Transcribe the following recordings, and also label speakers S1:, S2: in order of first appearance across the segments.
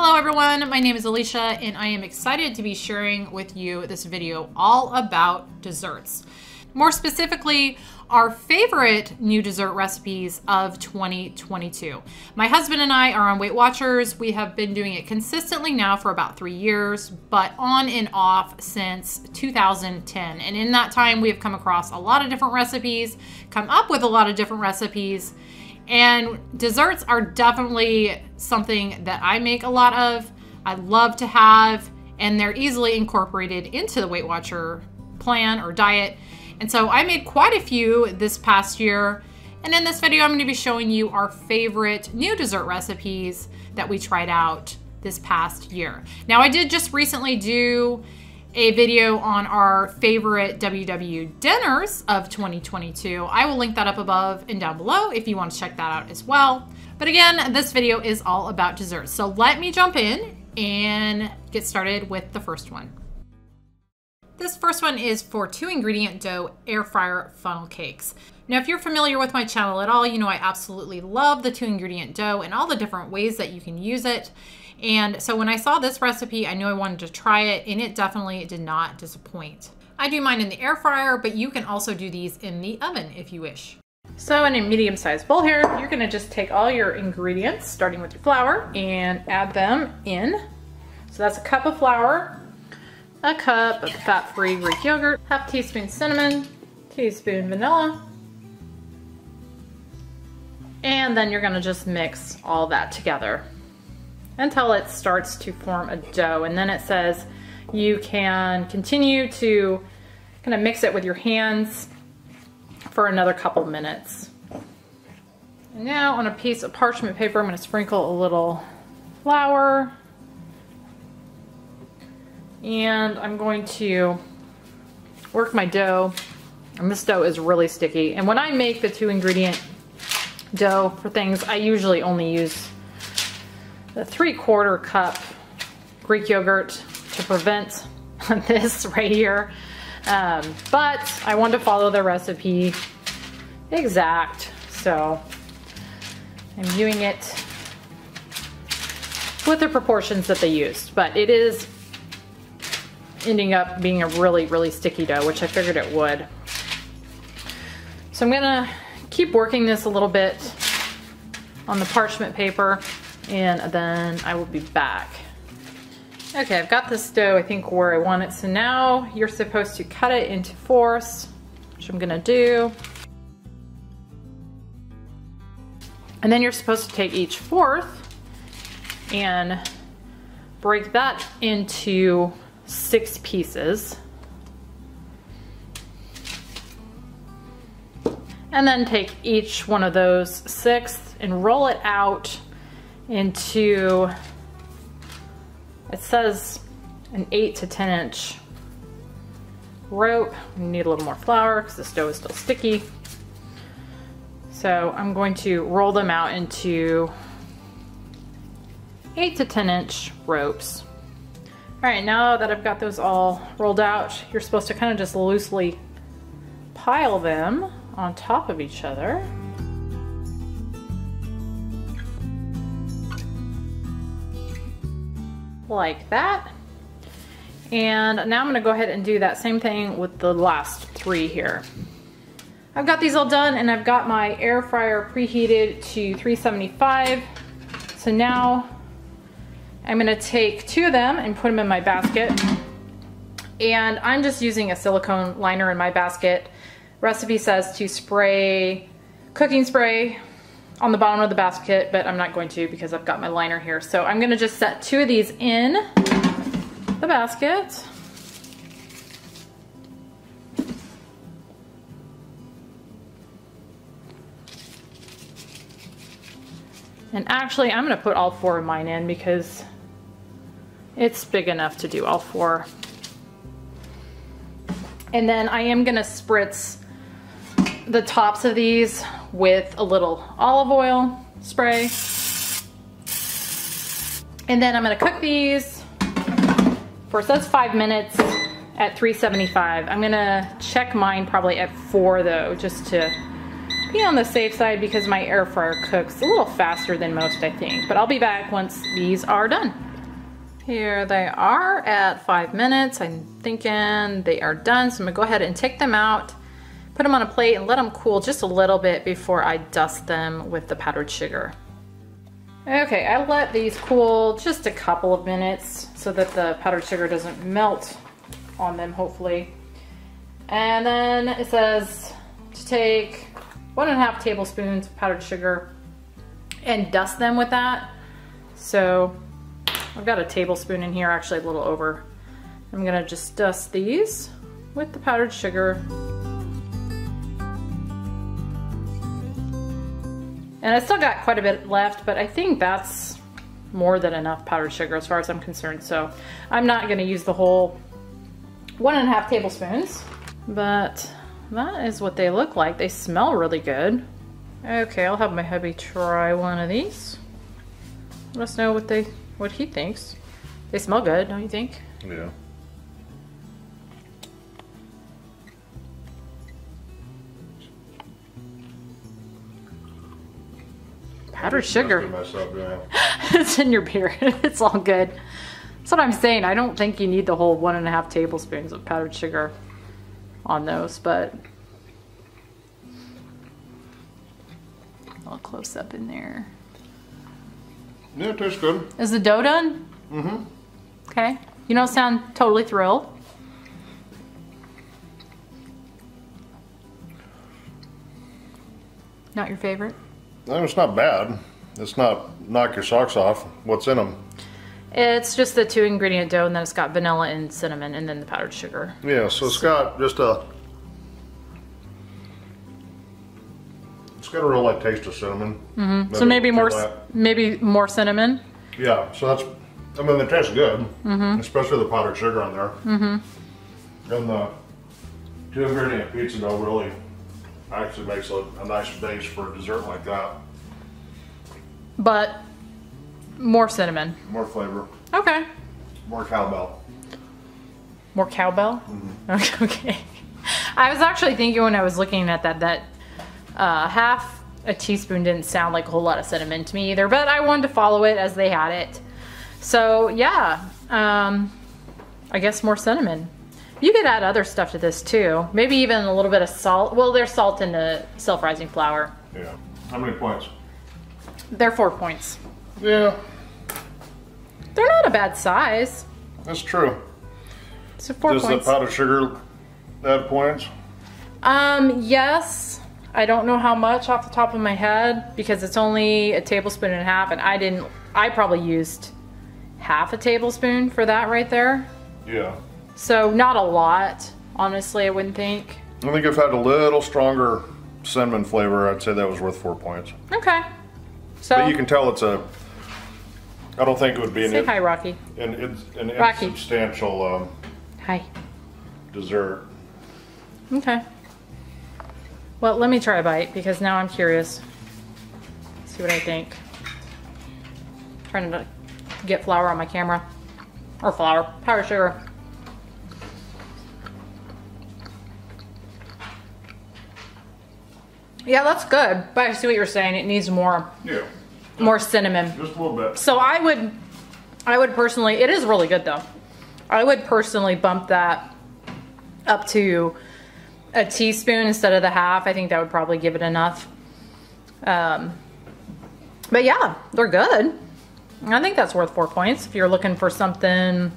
S1: Hello everyone, my name is Alicia and I am excited to be sharing with you this video all about desserts. More specifically, our favorite new dessert recipes of 2022. My husband and I are on Weight Watchers. We have been doing it consistently now for about three years, but on and off since 2010. And in that time, we have come across a lot of different recipes, come up with a lot of different recipes, and desserts are definitely something that I make a lot of. I love to have, and they're easily incorporated into the Weight Watcher plan or diet. And so I made quite a few this past year. And in this video, I'm to be showing you our favorite new dessert recipes that we tried out this past year. Now, I did just recently do a video on our favorite WW dinners of 2022. I will link that up above and down below if you want to check that out as well. But again, this video is all about desserts. So let me jump in and get started with the first one. This first one is for two ingredient dough air fryer funnel cakes. Now, if you're familiar with my channel at all, you know I absolutely love the two ingredient dough and all the different ways that you can use it. And so when I saw this recipe, I knew I wanted to try it and it definitely did not disappoint. I do mine in the air fryer, but you can also do these in the oven if you wish. So in a medium-sized bowl here, you're gonna just take all your ingredients, starting with your flour, and add them in. So that's a cup of flour, a cup of fat-free Greek yogurt, half teaspoon cinnamon, teaspoon vanilla, and then you're gonna just mix all that together until it starts to form a dough. And then it says you can continue to kind of mix it with your hands for another couple minutes. And now on a piece of parchment paper, I'm gonna sprinkle a little flour. And I'm going to work my dough. And this dough is really sticky. And when I make the two ingredient dough for things, I usually only use the three quarter cup Greek yogurt to prevent this right here. Um, but I wanted to follow the recipe exact, so I'm viewing it with the proportions that they used. But it is ending up being a really, really sticky dough, which I figured it would. So I'm gonna keep working this a little bit on the parchment paper and then I will be back. Okay, I've got this dough, I think, where I want it. So now you're supposed to cut it into fourths, which I'm gonna do. And then you're supposed to take each fourth and break that into six pieces. And then take each one of those six and roll it out into, it says an 8 to 10 inch rope. Need a little more flour because the dough is still sticky. So I'm going to roll them out into 8 to 10 inch ropes. All right, now that I've got those all rolled out, you're supposed to kind of just loosely pile them on top of each other. Like that. And now I'm gonna go ahead and do that same thing with the last three here. I've got these all done and I've got my air fryer preheated to 375. So now I'm gonna take two of them and put them in my basket. And I'm just using a silicone liner in my basket. Recipe says to spray cooking spray on the bottom of the basket, but I'm not going to because I've got my liner here. So I'm gonna just set two of these in the basket. And actually, I'm gonna put all four of mine in because it's big enough to do all four. And then I am gonna spritz the tops of these with a little olive oil spray. And then I'm gonna cook these for, so that's five minutes at 375. I'm gonna check mine probably at four though, just to be on the safe side because my air fryer cooks a little faster than most, I think. But I'll be back once these are done. Here they are at five minutes. I'm thinking they are done. So I'm gonna go ahead and take them out, put them on a plate and let them cool just a little bit before I dust them with the powdered sugar. Okay, I let these cool just a couple of minutes so that the powdered sugar doesn't melt on them, hopefully. And then it says to take one and a half tablespoons of powdered sugar and dust them with that. So I've got a tablespoon in here, actually a little over. I'm gonna just dust these with the powdered sugar. And I still got quite a bit left, but I think that's more than enough powdered sugar as far as I'm concerned. So I'm not gonna use the whole one and a half tablespoons, but that is what they look like. They smell really good. Okay, I'll have my hubby try one of these. Let us know what they what he thinks. They smell good, don't you think?
S2: Yeah.
S1: Powdered sugar.
S2: Mess up, yeah.
S1: it's in your beer. it's all good. That's what I'm saying. I don't think you need the whole one and a half tablespoons of powdered sugar on those, but a little close up in there.
S2: Yeah, it tastes good.
S1: Is the dough done?
S2: Mm-hmm.
S1: Okay. You don't sound totally thrilled. Not your favorite?
S2: No, it's not bad. It's not knock your socks off. What's in them?
S1: It's just the two ingredient dough and then it's got vanilla and cinnamon and then the powdered sugar.
S2: Yeah, so it's got just a. It's got a real light taste of cinnamon. Mm-hmm.
S1: So maybe more, maybe more cinnamon.
S2: Yeah, so that's. I mean, it tastes good, mm-hmm. especially the powdered sugar on there. Mm-hmm. And the two ingredient pizza dough really actually makes a, a nice base for a dessert like that.
S1: But more cinnamon.
S2: More flavor,
S1: Okay.
S2: more cowbell.
S1: More cowbell?
S2: Mm-hmm.
S1: Okay. I was actually thinking when I was looking at that that uh, half a teaspoon didn't sound like a whole lot of cinnamon to me either, but I wanted to follow it as they had it. So yeah, um, I guess more cinnamon. You could add other stuff to this too. Maybe even a little bit of salt. Well, there's salt in the self-rising flour.
S2: Yeah. How many points?
S1: They're four points.
S2: Yeah,
S1: They're not a bad size.
S2: that's true.
S1: So four
S2: Does
S1: points.
S2: the powdered sugar add points?
S1: Um, yes. I don't know how much off the top of my head because it's only a tablespoon and a half, and I didn't. I probably used half a tablespoon for that right there.
S2: Yeah.
S1: So not a lot, honestly. I wouldn't think.
S2: I think if it had a little stronger cinnamon flavor, I'd say that was worth four points.
S1: Okay. So
S2: But you can tell it's a. I don't think it would be an,
S1: say hi, Rocky.
S2: an, it's an
S1: Rocky.
S2: insubstantial um,
S1: Hi.
S2: dessert.
S1: Okay. Well, let me try a bite because now I'm curious. See what I think. Trying to get flour on my camera. Or flour, powdered sugar. Yeah, that's good. But I see what you're saying. It needs more
S2: Yeah.
S1: more cinnamon.
S2: Just a little bit.
S1: So I would, I would personally, it is really good though. I would personally bump that up to a teaspoon instead of the half. I think that would probably give it enough. Um, but yeah, they're good. I think that's worth four points if you're looking for something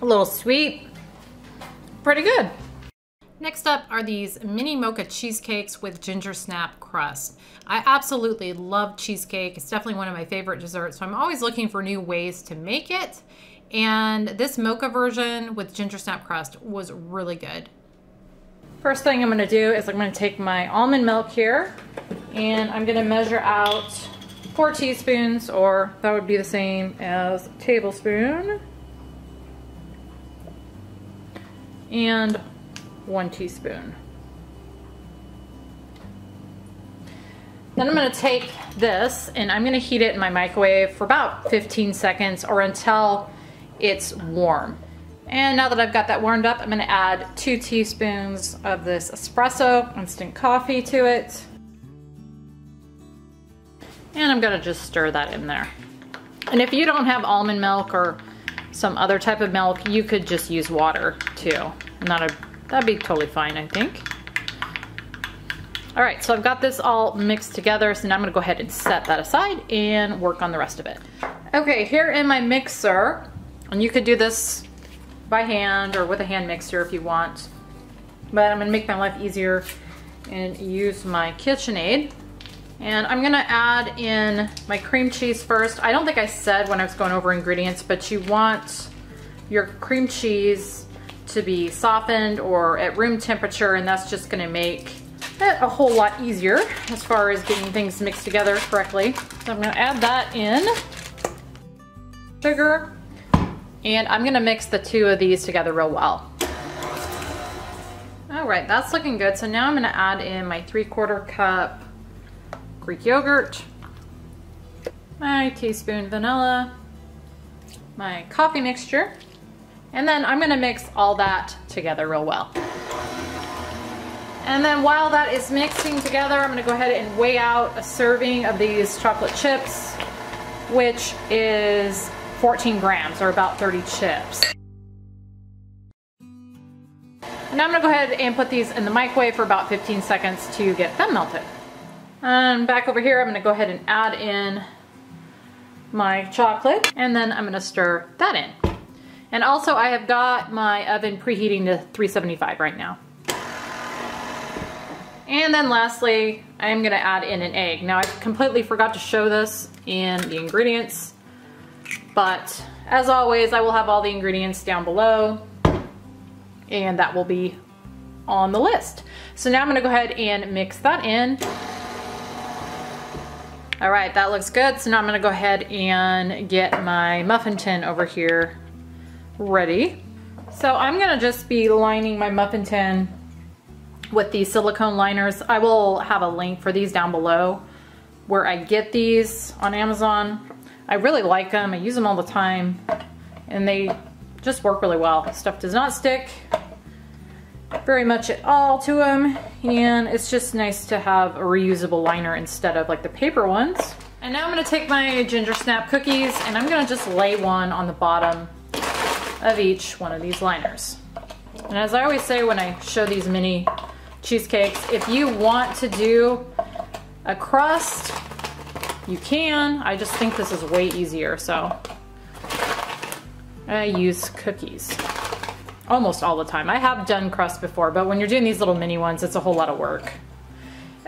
S1: a little sweet. Pretty good. Next up are these mini mocha cheesecakes with ginger snap crust. I absolutely love cheesecake. It's definitely one of my favorite desserts, so I'm always looking for new ways to make it. And this mocha version with ginger snap crust was really good. First thing I'm gonna do is I'm gonna take my almond milk here and I'm gonna measure out four teaspoons, or that would be the same as tablespoon. And one teaspoon. Then I'm gonna take this and I'm gonna heat it in my microwave for about 15 seconds or until it's warm. And now that I've got that warmed up, I'm gonna add two teaspoons of this espresso instant coffee to it. And I'm gonna just stir that in there. And if you don't have almond milk or some other type of milk, you could just use water too. And that'd, that'd be totally fine, I think. All right, so I've got this all mixed together, so now I'm gonna go ahead and set that aside and work on the rest of it. Okay, here in my mixer, and you could do this by hand or with a hand mixer if you want, but I'm gonna make my life easier and use my KitchenAid. And I'm gonna add in my cream cheese first. I don't think I said when I was going over ingredients, but you want your cream cheese to be softened or at room temperature, and that's just gonna make it a whole lot easier as far as getting things mixed together correctly. So I'm gonna add that in. Sugar. And I'm gonna mix the two of these together real well. All right, that's looking good. So now I'm gonna add in my three quarter cup Greek yogurt, my teaspoon vanilla, my coffee mixture, and then I'm gonna mix all that together real well. And then while that is mixing together, I'm gonna go ahead and weigh out a serving of these chocolate chips, which is 14 grams or about 30 chips. And I'm gonna go ahead and put these in the microwave for about 15 seconds to get them melted. And back over here, I'm gonna go ahead and add in my chocolate and then I'm gonna stir that in. And also I have got my oven preheating to 375 right now. And then lastly, I'm gonna add in an egg. Now I completely forgot to show this in the ingredients, but as always, I will have all the ingredients down below and that will be on the list. So now I'm gonna go ahead and mix that in. All right, that looks good. So now I'm gonna go ahead and get my muffin tin over here ready. So I'm gonna just be lining my muffin tin with these silicone liners. I will have a link for these down below where I get these on Amazon. I really like them. I use them all the time and they just work really well. Stuff does not stick very much at all to them and it's just nice to have a reusable liner instead of like the paper ones. And now I'm gonna take my ginger snap cookies and I'm gonna just lay one on the bottom of each one of these liners. And as I always say when I show these mini cheesecakes. If you want to do a crust, you can. I just think this is way easier, so I use cookies almost all the time. I have done crust before, but when you're doing these little mini ones, it's a whole lot of work.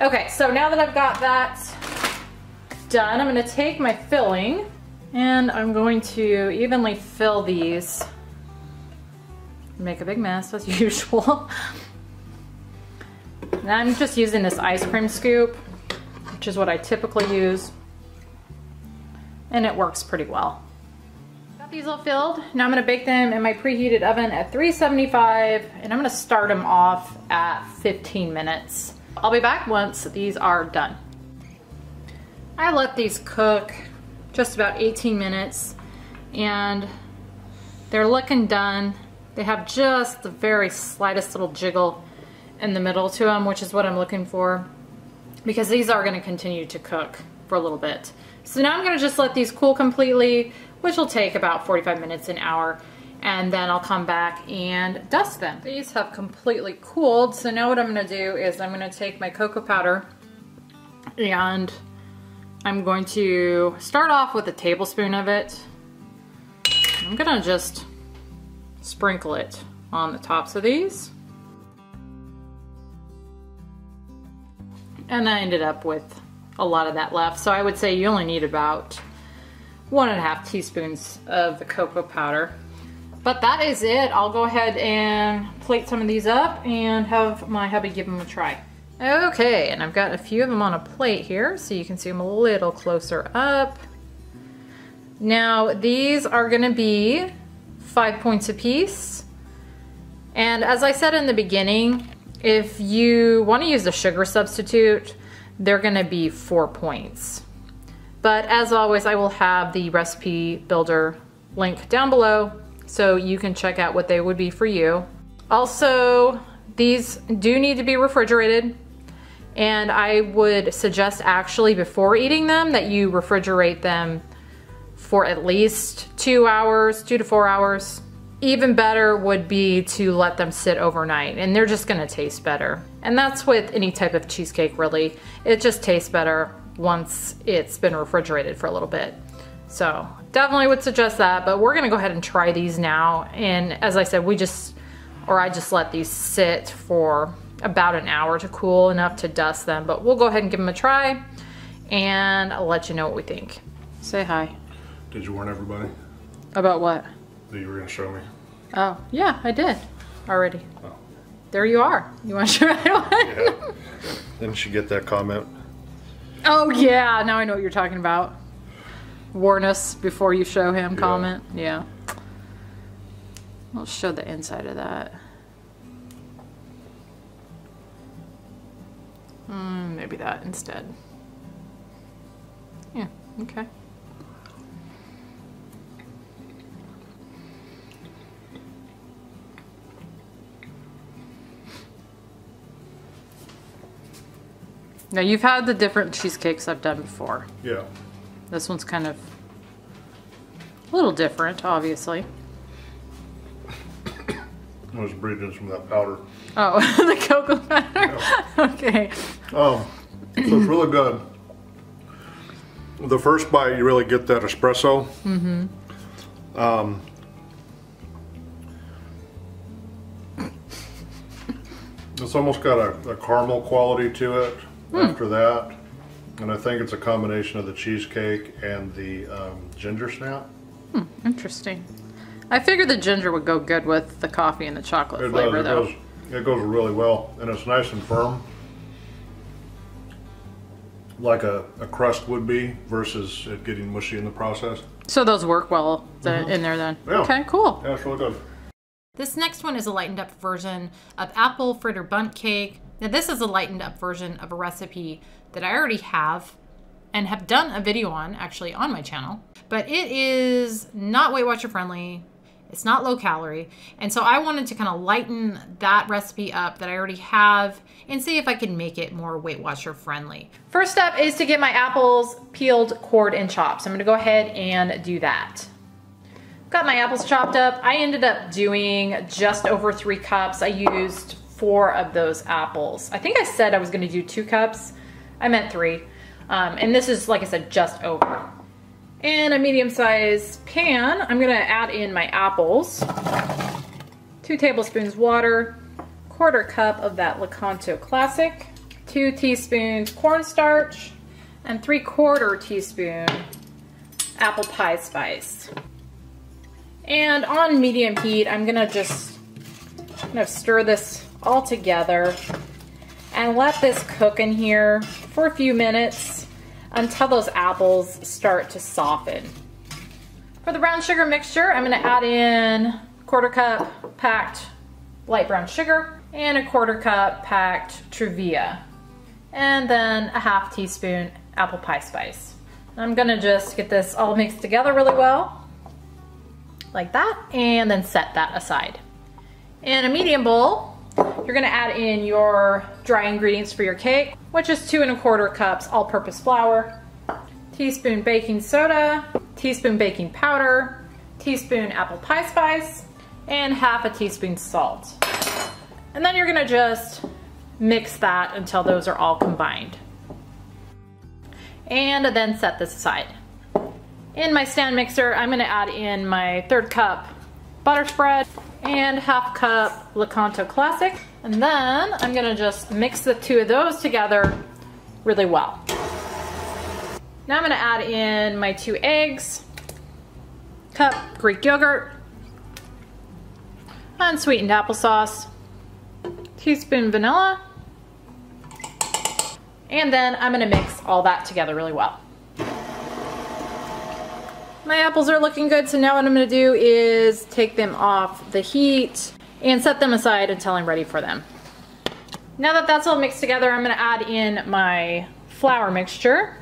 S1: Okay, so now that I've got that done, I'm gonna take my filling and I'm going to evenly fill these. Make a big mess as usual. And I'm just using this ice cream scoop, which is what I typically use. And it works pretty well. Got these all filled. Now I'm gonna bake them in my preheated oven at 375 and I'm gonna start them off at 15 minutes. I'll be back once these are done. I let these cook just about 18 minutes and they're looking done. They have just the very slightest little jiggle in the middle to them, which is what I'm looking for because these are going to continue to cook for a little bit. So now I'm going to just let these cool completely, which will take about 45 minutes, an hour, and then I'll come back and dust them. These have completely cooled, so now what I'm going to do is I'm going to take my cocoa powder and I'm going to start off with a tablespoon of it. I'm going to just sprinkle it on the tops of these. and I ended up with a lot of that left. So I would say you only need about one and a half teaspoons of the cocoa powder. But that is it. I'll go ahead and plate some of these up and have my hubby give them a try. Okay, and I've got a few of them on a plate here so you can see them a little closer up. Now these are gonna be five points a piece. And as I said in the beginning, if you want to use a sugar substitute, they're going to be four points. But as always, I will have the recipe builder link down below so you can check out what they would be for you. Also, these do need to be refrigerated and I would suggest actually before eating them that you refrigerate them for at least two hours, two to four hours. Even better would be to let them sit overnight and they're just gonna taste better. And that's with any type of cheesecake really. It just tastes better once it's been refrigerated for a little bit. So definitely would suggest that, but we're gonna go ahead and try these now. And as I said, we just, or I just let these sit for about an hour to cool enough to dust them, but we'll go ahead and give them a try and I'll let you know what we think. Say hi.
S2: Did you warn everybody
S1: About what?
S2: that you were gonna show me?
S1: Oh, yeah, I did already.
S2: Oh.
S1: There you are. You want to show right away?
S2: Yeah. Didn't she get that comment?
S1: Oh, yeah. Now I know what you're talking about. Warn us before you show him
S2: Yeah.
S1: comment. Yeah. I'll show the inside of that. Mm, maybe that instead. Yeah, okay. Now you've had the different cheesecakes I've done before.
S2: Yeah.
S1: This one's kind of a little different, obviously.
S2: I was breathing some of that powder.
S1: Oh, the cocoa powder. okay.
S2: Um, so it's really good. The first bite, you really get that espresso. Mm-hmm. Um, it's almost got a, a caramel quality to it Hmm. after that. And I think it's a combination of the cheesecake and the um, ginger snap.
S1: Hmm, interesting. I figured the ginger would go good with the coffee and the chocolate
S2: It
S1: flavor,
S2: does. It
S1: though.
S2: goes, it goes really well, and it's nice and firm, like a, a crust would be, versus it getting mushy in the process.
S1: So those work well th- mm-hmm. in there then.
S2: Yeah.
S1: Okay, cool.
S2: Yeah, it's really good.
S1: This next one is a lightened up version of apple fritter bundt cake. Now this is a lightened up version of a recipe that I already have and have done a video on actually on my channel. But it is not Weight Watcher friendly. It's not low calorie. And so I wanted to kind of lighten that recipe up that I already have and see if I can make it more Weight Watcher friendly. First step is to get my apples peeled, cored, and chopped. So I'm gonna go ahead and do that. Got my apples chopped up. I ended up doing just over three cups. I used four of those apples. I think I said I was gonna do two cups. I meant three. Um, and this is, like I said, just over. In a medium sized pan, I'm gonna add in my apples. Two tablespoons water, quarter cup of that Lakanto Classic, two teaspoons cornstarch, and three quarter teaspoon apple pie spice. And on medium heat, I'm gonna just kind of stir this all together and let this cook in here for a few minutes until those apples start to soften. For the brown sugar mixture, I'm gonna add in quarter cup packed light brown sugar and a quarter cup packed Truvia. And then a half teaspoon apple pie spice. I'm gonna just get this all mixed together really well like that, and then set that aside. In a medium bowl, you're gonna add in your dry ingredients for your cake, which is two and a quarter cups all-purpose flour, teaspoon baking soda, teaspoon baking powder, teaspoon apple pie spice, and half a teaspoon salt. And then you're gonna just mix that until those are all combined. And then set this aside. In my stand mixer, I'm gonna add in my third cup butter spread and half cup Lakanto Classic. And then I'm gonna just mix the two of those together really well. Now I'm gonna add in my two eggs, cup Greek yogurt, unsweetened applesauce, teaspoon vanilla, and then I'm gonna mix all that together really well. My apples are looking good, so now what I'm gonna do is take them off the heat and set them aside until I'm ready for them. Now that that's all mixed together, I'm gonna add in my flour mixture.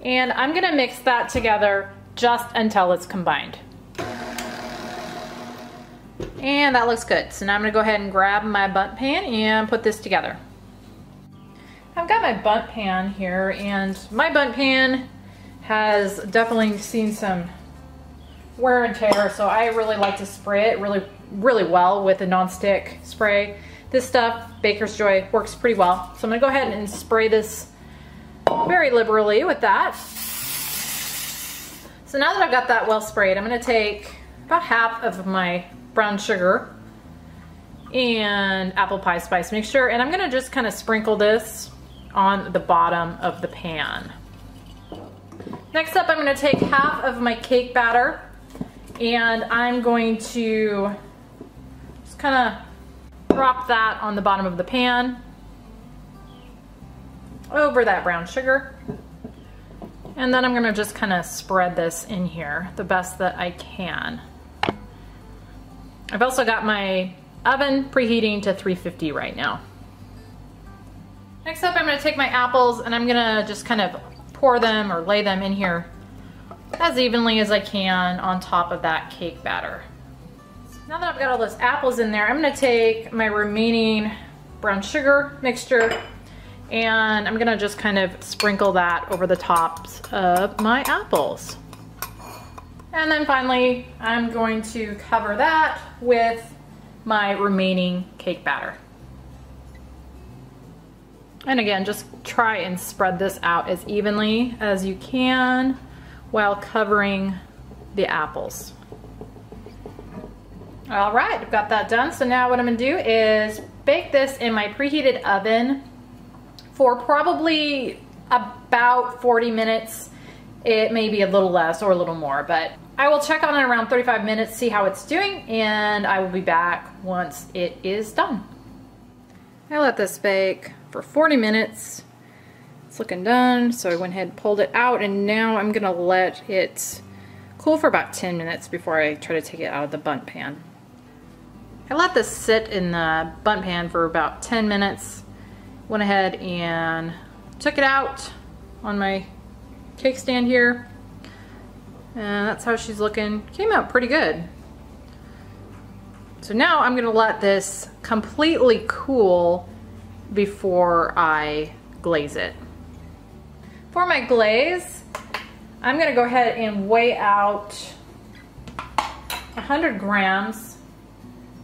S1: And I'm gonna mix that together just until it's combined. And that looks good. So now I'm gonna go ahead and grab my bundt pan and put this together. I've got my bundt pan here and my bundt pan has definitely seen some wear and tear, so I really like to spray it really, really well with a non-stick spray. This stuff, Baker's Joy, works pretty well. So I'm gonna go ahead and spray this very liberally with that. So now that I've got that well sprayed, I'm gonna take about half of my brown sugar and apple pie spice mixture, and I'm gonna just kind of sprinkle this on the bottom of the pan. Next up, I'm gonna take half of my cake batter and I'm going to just kind of drop that on the bottom of the pan over that brown sugar. And then I'm gonna just kind of spread this in here the best that I can. I've also got my oven preheating to 350 right now. Next up, I'm gonna take my apples and I'm gonna just kind of pour them or lay them in here as evenly as I can on top of that cake batter. Now that I've got all those apples in there, I'm gonna take my remaining brown sugar mixture and I'm gonna just kind of sprinkle that over the tops of my apples. And then finally, I'm going to cover that with my remaining cake batter. And again, just try and spread this out as evenly as you can while covering the apples. All right, I've got that done. So now what I'm gonna do is bake this in my preheated oven for probably about 40 minutes. It may be a little less or a little more, but I will check on it around 35 minutes, see how it's doing, and I will be back once it is done. I let this bake for 40 minutes. It's looking done, so I went ahead and pulled it out, and now I'm gonna let it cool for about 10 minutes before I try to take it out of the Bundt pan. I let this sit in the Bundt pan for about 10 minutes, went ahead and took it out on my cake stand here, and that's how she's looking. Came out pretty good. So now I'm gonna let this completely cool before I glaze it. For my glaze, I'm gonna go ahead and weigh out 100 grams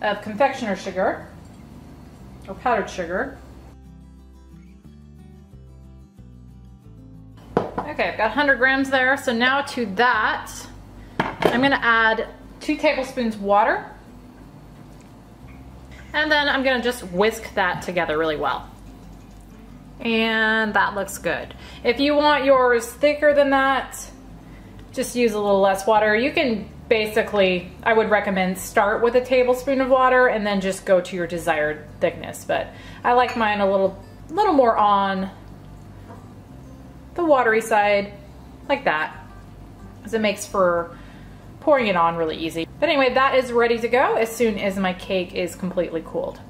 S1: of confectioner sugar or powdered sugar. Okay, I've got 100 grams there. So now to that, I'm gonna add two tablespoons water. And then I'm gonna just whisk that together really well. And that looks good. If you want yours thicker than that, just use a little less water. You can basically, I would recommend start with a tablespoon of water and then just go to your desired thickness. But I like mine a little, little more on the watery side, like that, because it makes for pouring it on really easy. But anyway, that is ready to go as soon as my cake is completely cooled.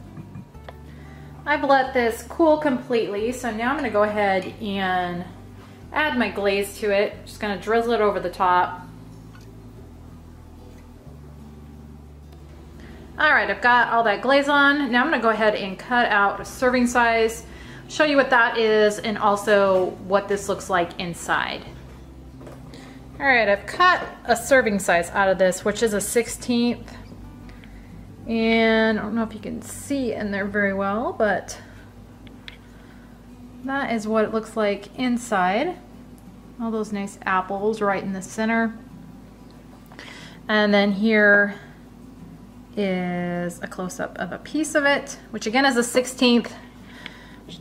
S1: I've let this cool completely, so now I'm gonna go ahead and add my glaze to it. Just gonna drizzle it over the top. All right, I've got all that glaze on. Now I'm gonna go ahead and cut out a serving size show you what that is and also what this looks like inside. All right, I've cut a serving size out of this, which is a 16th. And I don't know if you can see in there very well, but that is what it looks like inside. All those nice apples right in the center. And then here is a close-up of a piece of it, which again is a 16th.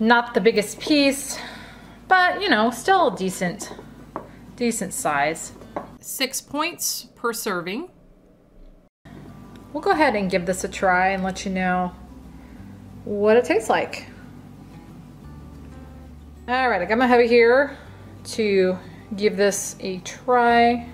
S1: Not the biggest piece, but you know, still decent, decent size. Six points per serving. We'll go ahead and give this a try and let you know what it tastes like. All right, I got my hubby here to give this a try.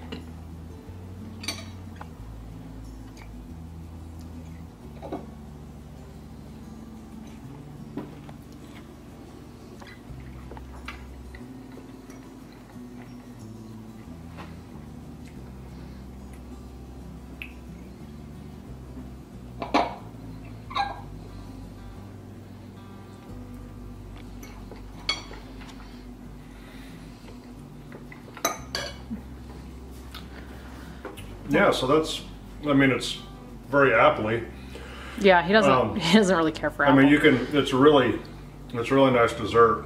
S2: Yeah, so that's, I mean, it's very aptly.
S1: Yeah, he doesn't.
S2: Um,
S1: he doesn't really care for
S2: I mean, you can, it's really, it's really nice dessert.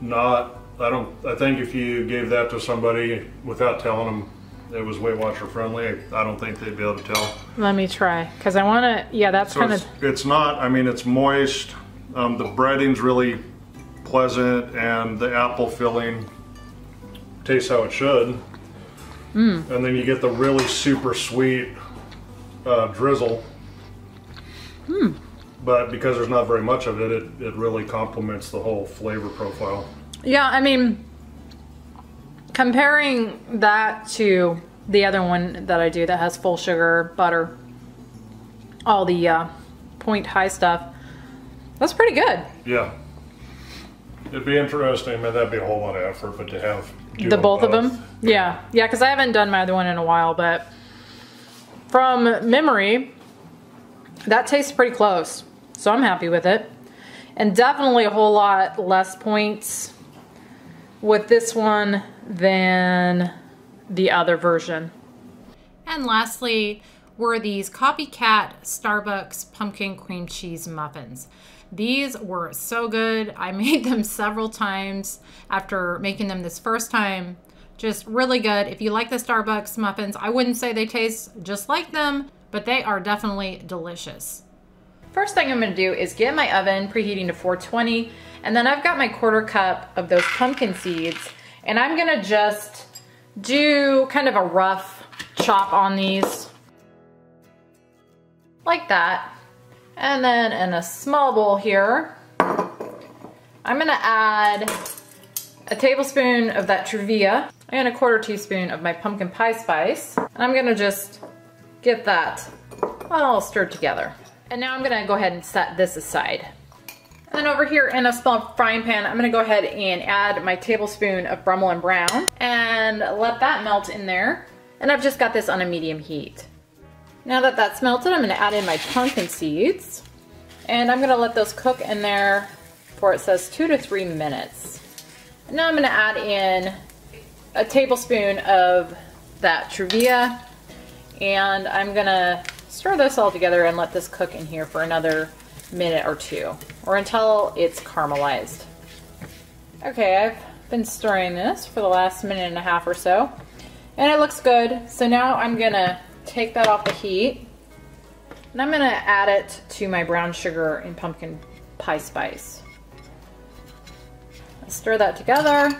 S2: Not, I don't, I think if you gave that to somebody without telling them it was Weight Watcher friendly, I don't think they'd be able to tell.
S1: Let me try, because I want to. Yeah, that's
S2: So
S1: kind
S2: it's,
S1: of.
S2: it's not, I mean, it's moist. Um, the breading's really pleasant and the apple filling tastes how it should.
S1: Mm.
S2: And then you get the really super sweet uh, drizzle.
S1: Hmm.
S2: But because there's not very much of it, it, it really complements the whole flavor profile.
S1: Yeah, I mean, comparing that to the other one that I do that has full sugar, butter, all the uh, point high stuff, that's pretty good.
S2: Yeah. It'd be interesting, man, that'd be a whole lot of effort, but to have
S1: the both of them? Yeah. Yeah because i haven't done my other one in a while but from memory that tastes pretty close so i'm happy with it. And definitely a whole lot less points with this one than the other version. And lastly were these copycat starbucks pumpkin cream cheese muffins these were so good. I made them several times after making them this first time. Just really good. If you like the Starbucks muffins, I wouldn't say they taste just like them, but they are definitely delicious. First thing I'm gonna do is get my oven preheating to 420, and then I've got my quarter cup of those pumpkin seeds, and I'm gonna just do kind of a rough chop on these, like that. And then in a small bowl here, I'm gonna add a tablespoon of that Truvia and a quarter teaspoon of my pumpkin pie spice. And I'm gonna just get that all stirred together. And now I'm gonna go ahead and set this aside. And then over here in a small frying pan, I'm gonna go ahead and add my tablespoon of Brummel and Brown and let that melt in there. And I've just got this on a medium heat. Now that that's melted, I'm gonna add in my pumpkin seeds. And I'm gonna let those cook in there for it says two to three minutes. And now I'm gonna add in a tablespoon of that Truvia. And I'm gonna stir this all together and let this cook in here for another minute or two, or until it's caramelized. Okay, I've been stirring this for the last minute and a half or so, and it looks good. So now I'm gonna take that off the heat and I'm gonna add it to my brown sugar and pumpkin pie spice. Stir that together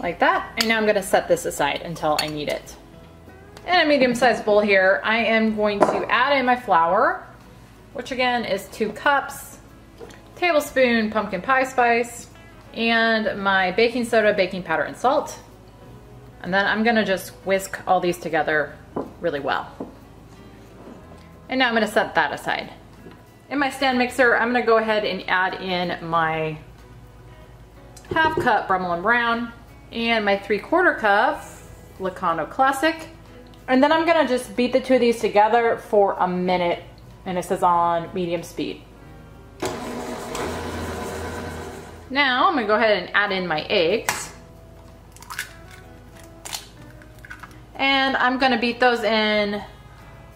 S1: like that. And now I'm gonna set this aside until I need it. In a medium-sized bowl here, I am going to add in my flour, which again is two cups, tablespoon pumpkin pie spice, and my baking soda, baking powder, and salt. And then I'm gonna just whisk all these together really well. And now I'm gonna set that aside. In my stand mixer, I'm gonna go ahead and add in my half cup Brummel and Brown and my three quarter cup Lakanto Classic. And then I'm gonna just beat the two of these together for a minute and it says on medium speed. Now I'm gonna go ahead and add in my eggs. And I'm gonna beat those in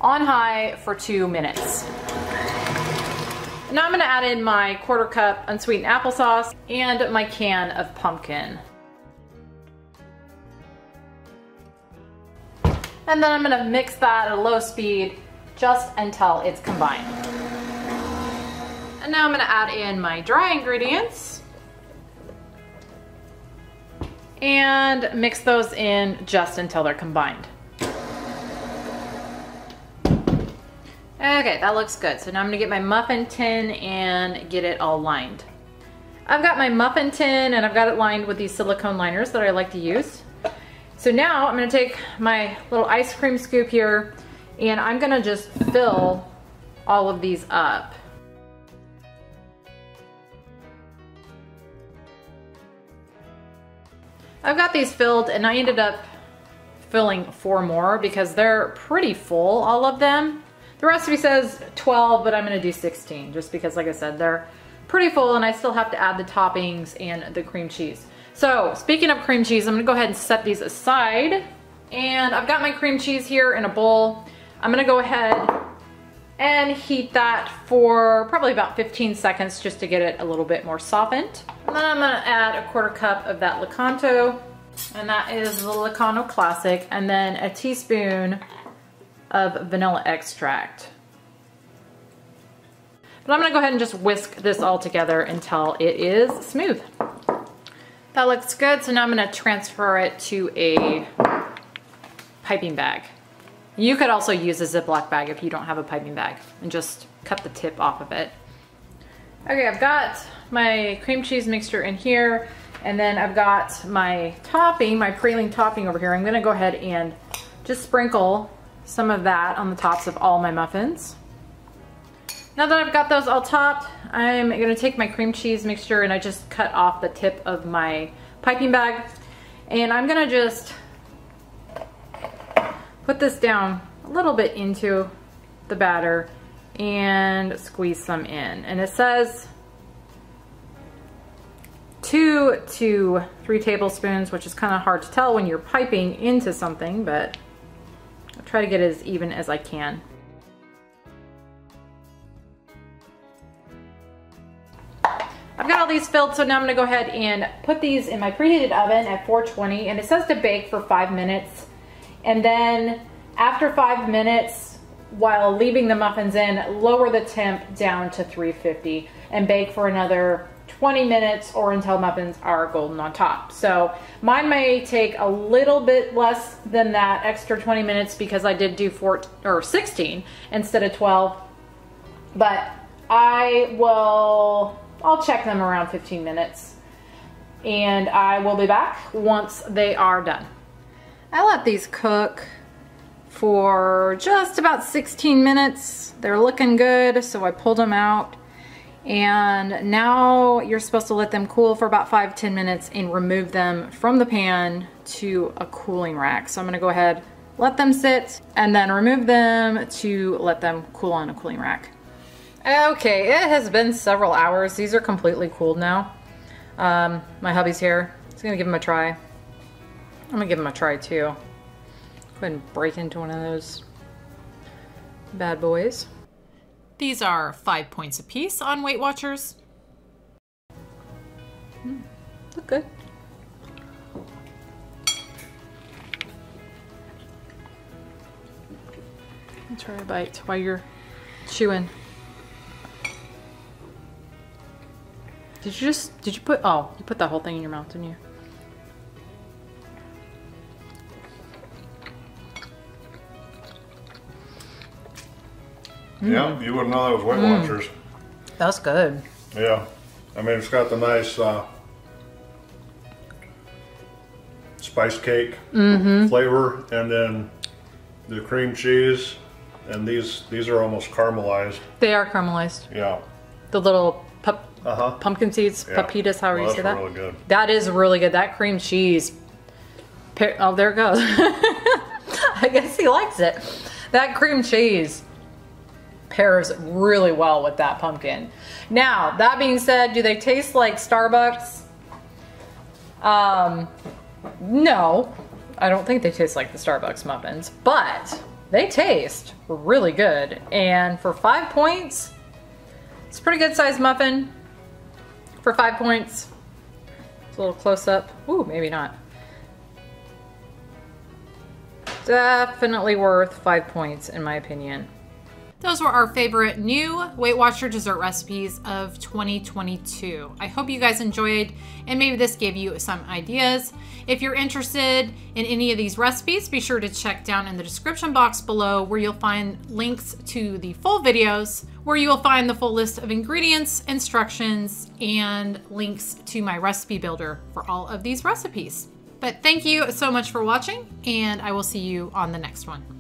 S1: on high for two minutes. Now I'm gonna add in my quarter cup unsweetened applesauce and my can of pumpkin. And then I'm gonna mix that at a low speed just until it's combined. And now I'm gonna add in my dry ingredients and mix those in just until they're combined. Okay, that looks good. So now I'm gonna get my muffin tin and get it all lined. I've got my muffin tin and I've got it lined with these silicone liners that I like to use. So now I'm gonna take my little ice cream scoop here and I'm gonna just fill all of these up. I've got these filled and I ended up filling four more because they're pretty full, all of them. The recipe says 12, but I'm gonna do 16 just because like I said, they're pretty full and I still have to add the toppings and the cream cheese. So speaking of cream cheese, I'm gonna go ahead and set these aside. And I've got my cream cheese here in a bowl. I'm gonna go ahead and heat that for probably about 15 seconds just to get it a little bit more softened. And then I'm gonna add a quarter cup of that Lakanto, and that is the Lakanto Classic, and then a teaspoon of vanilla extract. But I'm gonna go ahead and just whisk this all together until it is smooth. That looks good, so now I'm gonna transfer it to a piping bag. You could also use a Ziploc bag if you don't have a piping bag and just cut the tip off of it. Okay, I've got my cream cheese mixture in here and then I've got my topping, my praline topping over here. I'm gonna go ahead and just sprinkle some of that on the tops of all my muffins. Now that I've got those all topped, I'm gonna take my cream cheese mixture and I just cut off the tip of my piping bag. And I'm gonna just put this down a little bit into the batter and squeeze some in. And it says two to three tablespoons, which is kind of hard to tell when you're piping into something, but I'll try to get as even as I can. I've got all these filled, so now I'm gonna go ahead and put these in my preheated oven at 420, and it says to bake for five minutes. And then after five minutes, while leaving the muffins in, lower the temp down to 350 and bake for another 20 minutes or until muffins are golden on top. So mine may take a little bit less than that extra 20 minutes because I did do four or 16 instead of 12. But I will I'll check them around 15 minutes and I will be back once they are done. I let these cook for just about 16 minutes. They're looking good, so I pulled them out. And now you're supposed to let them cool for about five ten minutes and remove them from the pan to a cooling rack. So I'm gonna go ahead, let them sit, and then remove them to let them cool on a cooling rack. Okay, it has been several hours. These are completely cooled now. Um, my hubby's here. He's gonna give them a try. I'm gonna give them a try too. Go ahead and break into one of those bad boys. These are five points apiece on Weight Watchers. Mm, look good. Try a bite while you're chewing. Did you just, did you put, oh, you put that whole thing in your mouth, didn't you?
S2: Yeah, you wouldn't know that was Weight mm. Watchers.
S1: That's good.
S2: Yeah. I mean, it's got the nice uh, spice cake mm -hmm. flavor and then the cream cheese. And these these are almost caramelized.
S1: They are caramelized.
S2: Yeah.
S1: The little uh -huh. pumpkin seeds, yeah. pepitas, however well, you say that.
S2: really good.
S1: That is really good. That cream cheese. Oh, there it goes. I guess he likes it. That cream cheese pairs really well with that pumpkin. Now, that being said, do they taste like Starbucks? Um, no, I don't think they taste like the Starbucks muffins, but they taste really good. And for five points, it's a pretty good sized muffin for five points. It's a little close up. Ooh, maybe not. Definitely worth five points in my opinion. Those were our favorite new Weight Watcher dessert recipes of 2022. I hope you guys enjoyed and maybe this gave you some ideas. If you're interested in any of these recipes, be sure to check down in the description box below where you'll find links to the full videos, where you will find the full list of ingredients, instructions, and links to my recipe builder for all of these recipes. But thank you so much for watching, and I will see you on the next one.